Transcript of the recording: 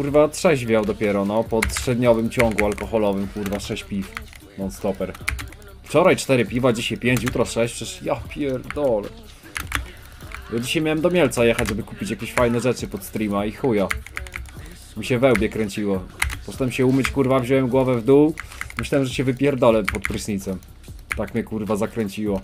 kurwa trzeźwiał dopiero, no, po trzydniowym ciągu alkoholowym, kurwa, 6 piw. Non-stopper. Wczoraj 4 piwa, dzisiaj 5, jutro 6, przecież ja pierdolę. Ja dzisiaj miałem do Mielca jechać, żeby kupić jakieś fajne rzeczy pod streama i chuja. Mi się wełbie kręciło. Poszedłem się umyć, kurwa, wziąłem głowę w dół. Myślałem, że się wypierdolę pod prysznicem. Tak mnie kurwa zakręciło.